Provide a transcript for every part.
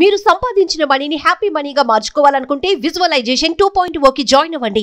మీరు సంపాదించిన మనీని హ్యాపీ మనీగా మార్చుకోవాలనుకుంటే విజువలైజేషన్ టూ పాయింట్ ఓకి జాయిన్ అవ్వండి.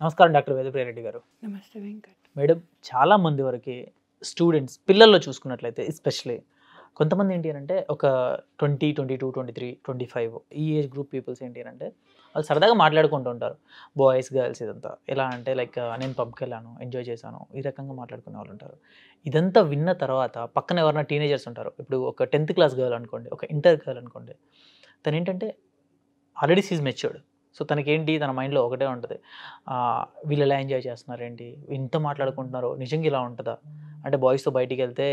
నమస్కారం డాక్టర్ వేదప్రియ రెడ్డి గారు. నమస్తే వెంకట్. మేడం చాలా మంది వరకు స్టూడెంట్స్ పిల్లల్లో చూసుకున్నట్లయితే ఎస్పెషలీ కొంతమంది ఏంటి అంటే ఒక twenty twenty two twenty three twenty five ఈ ఏజ్ గ్రూప్ పీపుల్స్ ఏంటి అంటే వాళ్ళు సరదాగా మాట్లాడుకుంటూ ఉంటారు. బాయ్స్ గర్ల్స్ ఇదంతా. ఎలా అంటే లైక్ నేను పబ్కి వెళ్ళాను ఎంజాయ్ చేశాను. ఈ రకంగా మాట్లాడుకునే వాళ్ళు ఉంటారు. ఇదంతా విన్న తర్వాత పక్కన ఎవరైనా టీనేజర్స్ ఉంటారు. ఇప్పుడు ఒక టెన్త్ క్లాస్ గర్ల్ అనుకోండి ఒక ఇంటర్ గర్ల్ అనుకోండి తను ఏంటంటే ఆల్రెడీ సీజ్ మెచ్యూర్డ్. సో తనకేంటి? తన మైండ్లో ఒకటే ఉంటుంది. వీళ్ళు ఎలా ఎంజాయ్ చేస్తున్నారేంటి? ఇంత మాట్లాడుకుంటున్నారు? నిజంగా ఇలా ఉంటుందా? అంటే బాయ్స్తో బయటికి వెళ్తే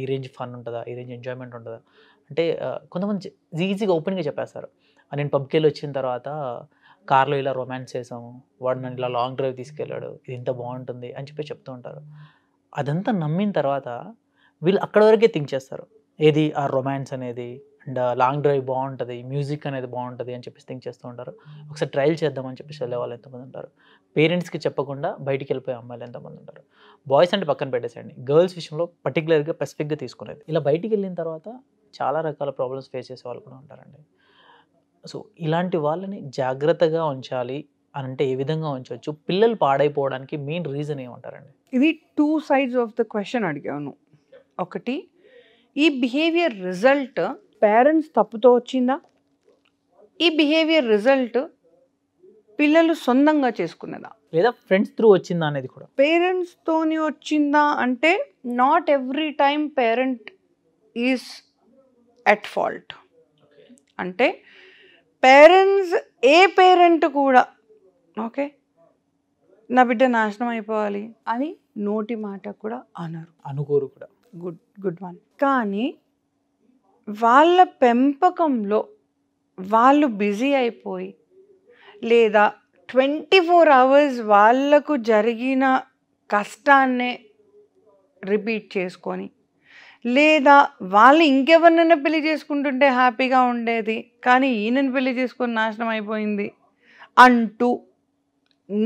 ఈ రేంజ్ ఫన్ ఉంటుందా? ఈ రేంజ్ ఎంజాయ్మెంట్ ఉంటుందా? అంటే కొంతమంది ఈజీగా ఓపెన్గా చెప్పేస్తారు. నేను పబ్కి వెళ్ళి వచ్చిన తర్వాత కార్లో ఇలా రొమాన్స్ చేసాము. వాడు నన్ను ఇలా లాంగ్ డ్రైవ్ తీసుకెళ్ళాడు. ఇది ఇంత బాగుంటుంది అని చెప్పి చెప్తూ ఉంటారు. అదంతా నమ్మిన తర్వాత వీళ్ళు అక్కడ వరకే థింక్ చేస్తారు. ఏది? ఆ రొమాన్స్ అనేది అండ్ లాంగ్ డ్రైవ్ బాగుంటుంది మ్యూజిక్ అనేది బాగుంటుంది అని చెప్పేసి థింక్ చేస్తూ ఉంటారు. ఒకసారి ట్రయల్ చేద్దామని చెప్పేసి వెళ్ళే వాళ్ళు ఎంతమంది ఉంటారు? పేరెంట్స్కి చెప్పకుండా బయటికి వెళ్ళిపోయే అమ్మాయిలు ఎంతమంది ఉంటారు? బాయ్స్ అంటే పక్కన పెట్టేసేయండి. గర్ల్స్ విషయంలో పర్టికులర్గా స్పెసిఫిక్గా తీసుకునేది. ఇలా బయటికి వెళ్ళిన తర్వాత చాలా రకాల ప్రాబ్లమ్స్ ఫేస్ చేసే వాళ్ళు కూడా ఉంటారండి. సో ఇలాంటి వాళ్ళని జాగ్రత్తగా ఉంచాలి అని అంటే ఏ విధంగా ఉంచవచ్చు పిల్లలు పాడైపోవడానికి మెయిన్ రీజన్ ఏమంటారండి? ఇది two sides of the question అడిగాను. ఒకటి ఈ బిహేవియర్ రిజల్ట్ పేరెంట్స్ తప్పుతో వచ్చిందా? ఈ బిహేవియర్ రిజల్ట్ పిల్లలు సొంతంగా చేసుకున్నదా? లేదా ఫ్రెండ్స్ త్రూ వచ్చిందా అనేది కూడా? పేరెంట్స్తోని వచ్చిందా అంటే not every time parent is at fault అంటే పేరెంట్స్ ఏ పేరెంట్ కూడా ఓకే నా బిడ్డ నాశనం అయిపోవాలి అని నోటి మాట కూడా అనరు. అనుకోరు కూడా. గుడ్ గుడ్ వన్ కానీ వాళ్ళ పెంపకంలో వాళ్ళు బిజీ అయిపోయి లేదా ట్వంటీ ఫోర్ అవర్స్ వాళ్ళకు జరిగిన కష్టాన్నే రిపీట్ చేసుకొని లేదా వాళ్ళు ఇంకెవరినైనా పెళ్ళి చేసుకుంటుంటే హ్యాపీగా ఉండేది కానీ ఈయనని పెళ్ళి చేసుకొని నాశనం అయిపోయింది అంటూ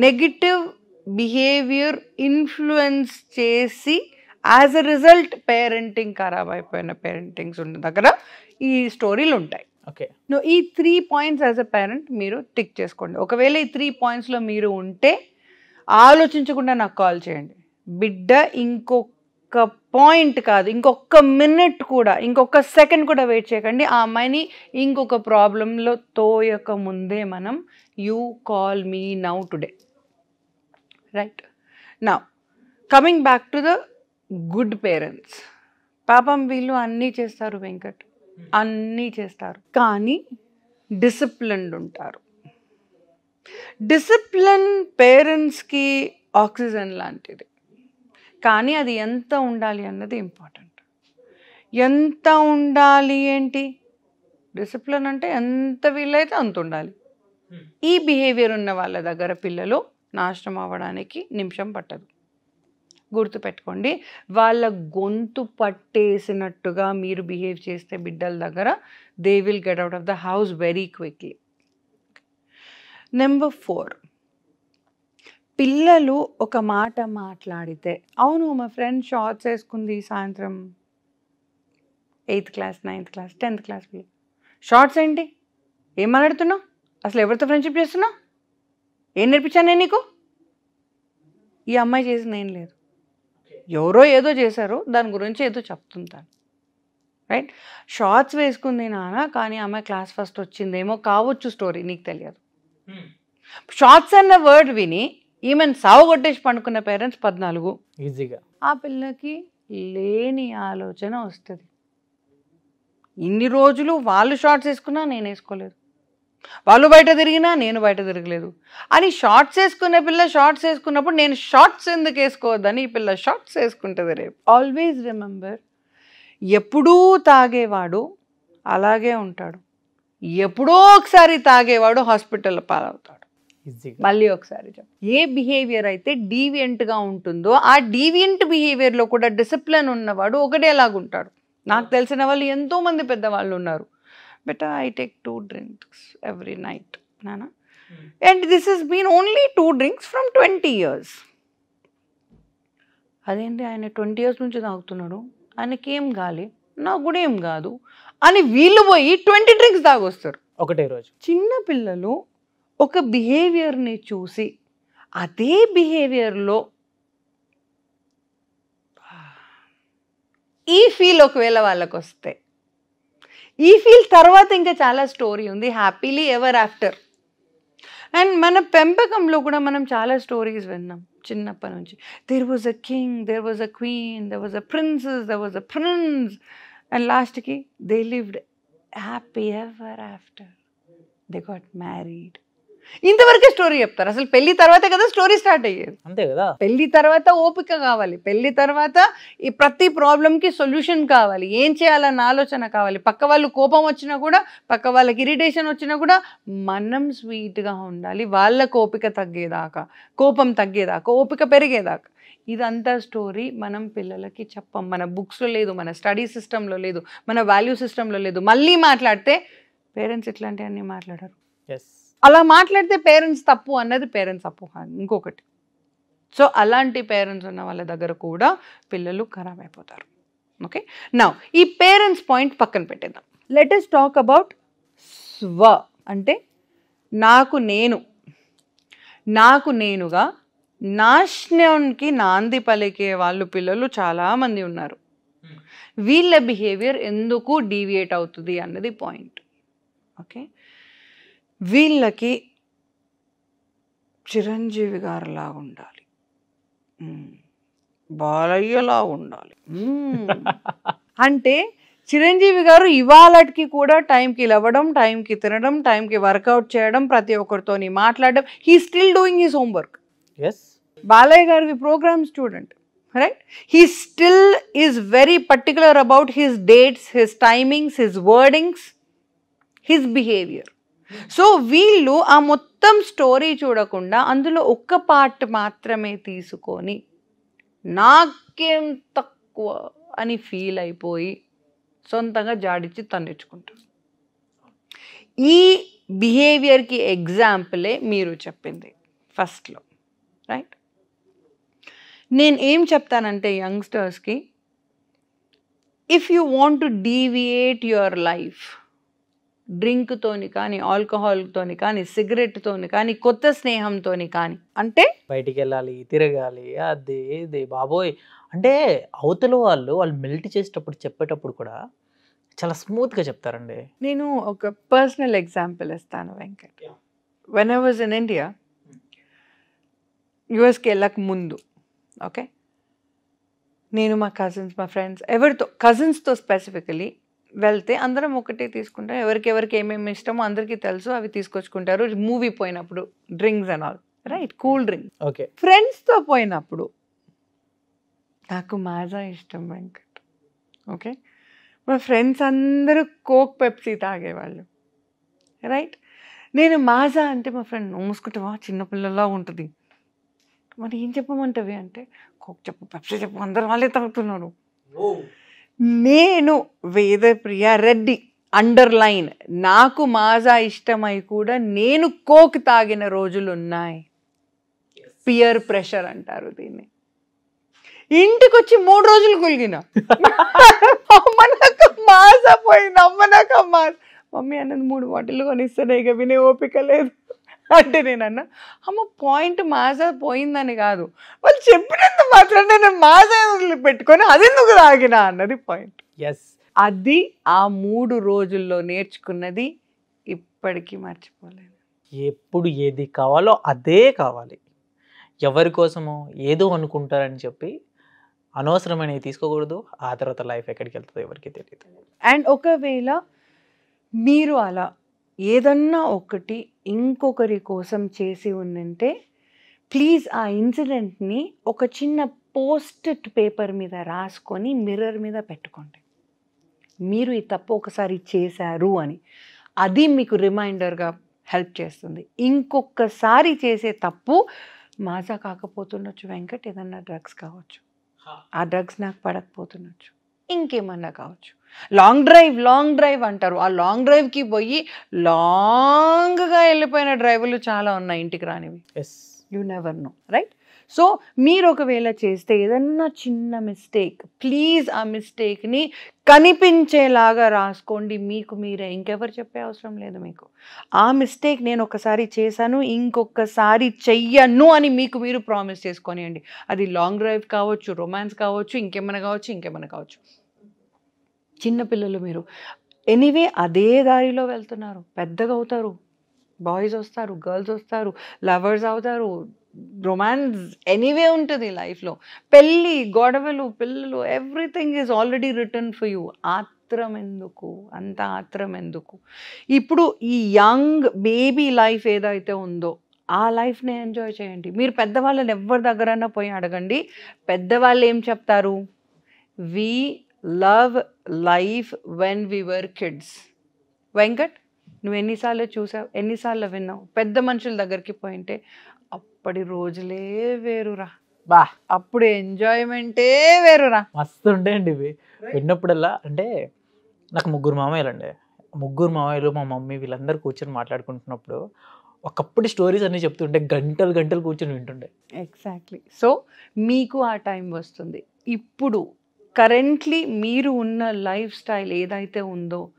నెగిటివ్ బిహేవియర్ ఇన్ఫ్లుయెన్స్ చేసి యాజ్ అ రిజల్ట్ పేరెంటింగ్ ఖరాబ్ అయిపోయిన పేరెంటింగ్స్ ఉన్న దగ్గర ఈ స్టోరీలు ఉంటాయి. ఓకే నో ఈ three points as a parent మీరు టిక్ చేసుకోండి. ఒకవేళ ఈ త్రీ పాయింట్స్లో మీరు ఉంటే ఆలోచించకుండా నాకు కాల్ చేయండి. బిడ్డ ఇంకొక పాయింట్ కాదు ఇంకొక మినిట్ కూడా ఇంకొక సెకండ్ కూడా వెయిట్ చేయకండి. ఆ అమ్మాయిని ఇంకొక ప్రాబ్లంలో తోయక ముందే మనం you call me now today right నా coming back to the good parents. పాపం వీళ్ళు అన్నీ చేస్తారు వెంకట్. అన్నీ చేస్తారు. కానీ డిసిప్లిన్డ్ ఉంటారు. డిసిప్లిన్ పేరెంట్స్కి ఆక్సిజన్ లాంటిది. కానీ అది ఎంత ఉండాలి అన్నది ఇంపార్టెంట్. ఎంత ఉండాలి ఏంటి? డిసిప్లిన్ అంటే ఎంత వీలైతే అంత ఉండాలి. ఈ బిహేవియర్ ఉన్న వాళ్ళ దగ్గర పిల్లలు నాశనం అవ్వడానికి నిమిషం పట్టదు. గుర్తుపెట్టుకోండి. వాళ్ళ గొంతు పట్టేసినట్టుగా మీరు బిహేవ్ చేస్తే బిడ్డల దగ్గర they will get out of the house very quickly number four పిల్లలు ఒక మాట మాట్లాడితే అవును మా ఫ్రెండ్ షార్ట్స్ వేసుకుంది సాయంత్రం eighth class ninth class tenth class పిల్లలు షార్ట్స్ ఏంటి? ఏం మాట్లాడుతున్నావు? అసలు ఎవరితో ఫ్రెండ్షిప్ చేస్తున్నావు? ఏం నేర్పించాను నేను నీకు? ఈ అమ్మాయి చేసింది ఏం లేదు. ఎవరో ఏదో చేశారు దాని గురించి ఏదో చెప్తుంటాను రైట్? షార్ట్స్ వేసుకుంది నాన్న కానీ ఆమె క్లాస్ ఫస్ట్ వచ్చిందేమో కావచ్చు స్టోరీ నీకు తెలియదు. షార్ట్స్ అన్న వర్డ్ విని ఈమెను సావు కొట్టేసి పండుకున్న పేరెంట్స్ పద్నాలుగు. ఈజీగా. ఆ పిల్లకి లేని ఆలోచన వస్తుంది. ఇన్ని రోజులు వాళ్ళు షార్ట్స్ వేసుకున్నా నేను వేసుకోలేదు. వాళ్ళు బయట తిరిగినా నేను బయట తిరగలేదు. అని షార్ట్స్ వేసుకునే పిల్ల షార్ట్స్ వేసుకున్నప్పుడు నేను షార్ట్స్ ఎందుకు వేసుకోవద్దని ఈ పిల్ల షార్ట్స్ వేసుకుంటుంది రేపు. ఆల్వేస్ రిమెంబర్ ఎప్పుడూ తాగేవాడు అలాగే ఉంటాడు. ఎప్పుడో ఒకసారి తాగేవాడు హాస్పిటల్లో పాలవుతాడు. మళ్ళీ ఒకసారి ఏ బిహేవియర్ అయితే డీవియంట్గా ఉంటుందో ఆ డీవియంట్ బిహేవియర్లో కూడా డిసిప్లిన్ ఉన్నవాడు ఒకటేలాగుంటాడు నాకు తెలిసిన వాళ్ళు ఎంతోమంది పెద్దవాళ్ళు ఉన్నారు. Bet I take two drinks every night నానా. And this is been only two drinks from twenty years. అదేంటి ఆయన ట్వంటీ ఇయర్స్ నుంచి తాగుతున్నాడు? ఆయనకి ఏం గాలి? నాకు కూడా ఏం కాదు. అని వీళ్ళు పోయి ట్వంటీ డ్రింక్స్ తాగొస్తారు. ఒకటే రోజు. చిన్న పిల్లలు ఒక బిహేవియర్ని చూసి అదే బిహేవియర్లో ఈ ఫీల్ ఒకవేళ వాళ్ళకి వస్తే ఈ ఫీల్ తర్వాత ఇంకా చాలా స్టోరీ ఉంది హ్యాపీలీ ఎవర్ ఆఫ్టర్. అండ్ మన పెంపకంలో కూడా మనం చాలా స్టోరీస్ విన్నాం చిన్నప్పటి నుంచి. There was a king there was a queen there was a princess there was a prince and లాస్ట్కి they lived happy ever after they got married ఇంతవరకే స్టోరీ చెప్తారు. అసలు పెళ్ళి తర్వాత కదా స్టోరీ స్టార్ట్ అయ్యేది. అంతే కదా? పెళ్ళి తర్వాత ఓపిక కావాలి. పెళ్ళి తర్వాత ఈ ప్రతి ప్రాబ్లంకి సొల్యూషన్ కావాలి. ఏం చేయాలన్న ఆలోచన కావాలి. పక్క వాళ్ళు కోపం వచ్చినా కూడా పక్క వాళ్ళకి ఇరిటేషన్ వచ్చినా కూడా మనం స్వీట్గా ఉండాలి. వాళ్ళకు ఓపిక తగ్గేదాకా కోపం తగ్గేదాకా ఓపిక పెరిగేదాకా. ఇదంతా స్టోరీ మనం పిల్లలకి చెప్పం. మన బుక్స్లో లేదు మన స్టడీ సిస్టంలో లేదు మన వాల్యూ సిస్టంలో లేదు. మళ్ళీ మాట్లాడితే పేరెంట్స్ ఇట్లాంటివన్నీ మాట్లాడరు. ఎస్ అలా మాట్లాడితే పేరెంట్స్ తప్పు అన్నది పేరెంట్స్ అపోహ ఇంకొకటి. సో అలాంటి పేరెంట్స్ ఉన్న వాళ్ళ దగ్గర కూడా పిల్లలు ఖరాబ్ అయిపోతారు. ఓకే? నా ఈ పేరెంట్స్ పాయింట్ పక్కన పెట్టేద్దాం. లెట్ ఎస్ టాక్ అబౌట్ స్వ అంటే నాకు నేను. నాకు నేనుగా నాశనానికి నాంది పలికే వాళ్ళు పిల్లలు చాలామంది ఉన్నారు. వీళ్ళ బిహేవియర్ ఎందుకు డీవియేట్ అవుతుంది అన్నది పాయింట్. ఓకే? వీళ్ళకి చిరంజీవి గారిలా ఉండాలి. బాలయ్యలా ఉండాలి. అంటే చిరంజీవి గారు ఇవాళకి కూడా టైంకి లేవడం టైంకి తినడం టైంకి వర్కౌట్ చేయడం ప్రతి ఒక్కరితోని మాట్లాడడం he still doing his homework. Yes Balayya గారి programme student right? He still is very particular about his dates his timings his wordings his behaviour. So వీళ్ళు ఆ మొత్తం స్టోరీ చూడకుండా అందులో ఒక్క పార్ట్ మాత్రమే తీసుకొని నాకేం తక్కువ అని ఫీల్ అయిపోయి సొంతంగా జాడిచ్చి తన్నించుకుంటారు ఈ బిహేవియర్కి ఎగ్జాంపులే మీరు చెప్పింది ఫస్ట్లో రైట్? నేను ఏం చెప్తానంటే యంగ్స్టర్స్కి if you want to deviate your life డ్రింక్తోని కానీ ఆల్కహాల్తోని కానీ సిగరెట్తోని కానీ కొత్త స్నేహంతోని కానీ. అంటే? బయటికి వెళ్ళాలి తిరగాలి అది ఇది. బాబోయ్! అంటే అవతల వాళ్ళు వాళ్ళు మెల్ట్ చేసేటప్పుడు చెప్పేటప్పుడు కూడా చాలా స్మూత్గా చెప్తారండి. నేను ఒక పర్సనల్ ఎగ్జాంపుల్ ఇస్తాను Venkat. When I was in India యుఎస్కి వెళ్ళక ముందు ఓకే నేను మా కజిన్స్ మా ఫ్రెండ్స్ ఎవరితో కజిన్స్తో స్పెసిఫికలీ వెళ్తే అందరం ఒకటే తీసుకుంటాం. ఎవరికి ఎవరికి ఏమేమి ఇష్టమో అందరికీ తెలుసు అవి తీసుకొచ్చుకుంటారు. మూవీ పోయినప్పుడు drinks and all right? Cool drink okay. ఫ్రెండ్స్తో పోయినప్పుడు నాకు మాజా ఇష్టం వెంకట్. ఓకే? మా ఫ్రెండ్స్ అందరూ కోక్ పెప్సీ తాగేవాళ్ళు. రైట్? నేను మాజా అంటే మా ఫ్రెండ్ "నువ్వు మూసుకుంటావా చిన్నపిల్లలా ఉంటుంది. మరి ఏం చెప్పమంటవి అంటే కోక్ చెప్పు పెప్సీ చెప్పు అందరు వాళ్ళే తాగుతున్నారు. నేను వేదప్రియ రెడ్డి అండర్లైన్ నాకు మాజా ఇష్టమై కూడా నేను కోక్ తాగిన రోజులు ఉన్నాయి పియర్ ప్రెషర్ అంటారు దీన్ని. ఇంటికి వచ్చి మూడు రోజులు కొలిగిన. అమ్మనక మాస మాజా పోయింది అమ్మనక మాస మమ్మీ అన్నది మూడు బాటిల్ కొనిస్తానే ఇక వినే ఓపిక లేదు. అంటే నేను అన్న అమ్మ పాయింట్ మాజా పోయిందని కాదు. వాళ్ళు చెప్పినంత మాత్రం నేను మాజా పెట్టుకొని అది ఎందుకు తాగిన? అన్నది పాయింట్ ఎస్ అది ఆ మూడు రోజుల్లో నేర్చుకున్నది ఇప్పటికీ మర్చిపోలేను. ఎప్పుడు ఏది కావాలో అదే కావాలి. ఎవరి కోసమో ఏదో అనుకుంటారని చెప్పి అనవసరమైనవి తీసుకోకూడదు. ఆ తర్వాత లైఫ్ ఎక్కడికి వెళ్తుందో ఎవరికి తెలియదు. అండ్ ఒకవేళ మీరు అలా ఏదన్నా ఒకటి ఇంకొకరి కోసం చేసి ఉందంటే ప్లీజ్ ఆ ఇన్సిడెంట్ని ఒక చిన్న పోస్ట్ పేపర్ మీద రాసుకొని మిర్రర్ మీద పెట్టుకోండి. మీరు ఈ తప్పు ఒకసారి చేశారు అని. అది మీకు రిమైండర్గా హెల్ప్ చేస్తుంది. ఇంకొకసారి చేసే తప్పు మాజా కాకపోతుండొచ్చు వెంకట్ ఏదన్నా డ్రగ్స్ కావచ్చు. ఆ డ్రగ్స్ నాకు పడకపోతుండొచ్చు. ఇంకేమన్నా కావచ్చు. లాంగ్ డ్రైవ్ లాంగ్ డ్రైవ్ అంటారు. ఆ లాంగ్ డ్రైవ్కి పోయి లాంగ్గా వెళ్ళిపోయిన డ్రైవర్లు చాలా ఉన్నాయి ఇంటికి రానివి. Yes you never know right so మీరు ఒకవేళ చేస్తే ఏదన్నా చిన్న మిస్టేక్ ప్లీజ్ ఆ మిస్టేక్ని కనిపించేలాగా రాసుకోండి. మీకు మీరే ఇంకెవరు చెప్పే అవసరం లేదు మీకు. ఆ మిస్టేక్ నేను ఒకసారి చేశాను ఇంకొకసారి చెయ్యను అని మీకు మీరు ప్రామిస్ చేసుకోనియండి. అది లాంగ్ డ్రైవ్ కావచ్చు రొమాన్స్ కావచ్చు ఇంకేమైనా కావచ్చు ఇంకేమైనా కావచ్చు. చిన్నపిల్లలు మీరు. ఎనీవే అదే దారిలో వెళ్తున్నారు. పెద్దగా అవుతారు. బాయ్స్ వస్తారు గర్ల్స్ వస్తారు లవర్స్ అవుతారు. రొమాన్స్ ఎనీవే ఉంటుంది లైఫ్లో. పెళ్ళి గొడవలు పిల్లలు everything is already return for you. ఆత్రం ఎందుకు? అంత ఆత్రం ఎందుకు? ఇప్పుడు ఈ యంగ్ బేబీ లైఫ్ ఏదైతే ఉందో ఆ లైఫ్ని ఎంజాయ్ చేయండి. మీరు పెద్దవాళ్ళని ఎవరి దగ్గరన్నా పోయి అడగండి. పెద్దవాళ్ళు ఏం చెప్తారు? We love life when we were kids. Venkat నువ్వు ఎన్నిసార్లు చూసావు? ఎన్నిసార్లు విన్నావు? పెద్ద మనుషుల దగ్గరికి పోయింటే అప్పటి రోజులే వేరురా. బా. అప్పుడు ఎంజాయ్మెంటే వేరురా. మస్తు ఉంటాయండి ఇవి. విన్నప్పుడల్లా అంటే నాకు ముగ్గురు మామయ్యలు అండి ముగ్గురు మామయ్యలు మా మమ్మీ వీళ్ళందరూ కూర్చొని మాట్లాడుకుంటున్నప్పుడు ఒకప్పుడు స్టోరీస్ అన్ని చెప్తుంటే గంటలు గంటలు కూర్చొని వింటుండే. ఎగ్జాక్ట్లీ. సో మీకు ఆ టైం వస్తుంది. ఇప్పుడు కరెంట్లీ మీరు ఉన్న లైఫ్ స్టైల్ ఏదైతే ఉందో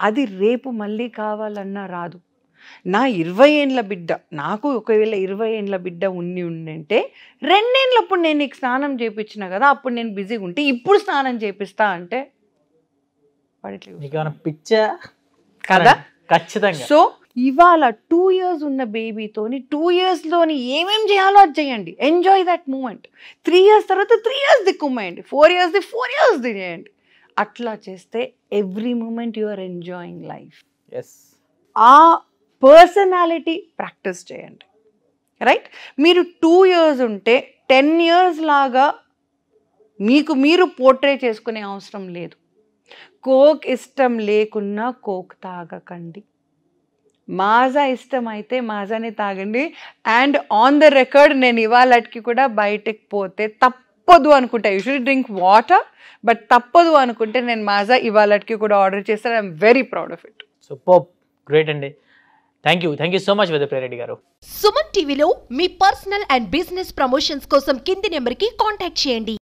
అది రేపు మళ్ళీ కావాలన్నా రాదు. నా ఇరవై ఏండ్ల బిడ్డ నాకు ఒకవేళ ఇరవై ఏండ్ల బిడ్డ ఉన్ని ఉండింటే రెండేళ్ళప్పుడు నేను నీకు స్నానం చేయించిన కదా అప్పుడు నేను బిజీగా ఉంటే ఇప్పుడు స్నానం చేపిస్తా అంటే పడట్లేదు. పిచ్చా? కదా? ఖచ్చితంగా. సో ఇవాళ టూ ఇయర్స్ ఉన్న బేబీతోని టూ ఇయర్స్లోని ఏమేం చేయాలో అది చేయండి. Enjoy that moment three years తర్వాత త్రీ ఇయర్స్ దిక్కుమ్మేయండి. ఫోర్ ఇయర్స్ది ఫోర్ ఇయర్స్ చేయండి అట్లా చేస్తే every moment you are enjoying life yes ఆ పర్సనాలిటీ ప్రాక్టీస్ చేయండి. రైట్ మీరు టూ ఇయర్స్ ఉంటే టెన్ ఇయర్స్ లాగా మీకు మీరు పోర్ట్రే చేసుకునే అవసరం లేదు. కోక్ ఇష్టం లేకున్నా కోక్ తాగకండి. మాజా ఇష్టం అయితే మాజానే తాగండి. అండ్ ఆన్ ద రికార్డ్ నేను ఇవాళకి కూడా బయటకు పోతే తప్పదు అనుకుంటా. యూజువలీ డ్రింక్ వాటర్ బట్ తప్పదు అనుకుంటే నేను మాజా ఇవాళకి కూడా ఆర్డర్ చేస్తాను. I'm very proud of it. Super great అండి. Thank you thank you so much వెదప్రెడ్డి గారు. సుమన్ టీవీలో మీ పర్సనల్ అండ్ బిజినెస్ ప్రమోషన్స్ కోసం కింది నెంబర్కి కాంటాక్ట్ చేయండి.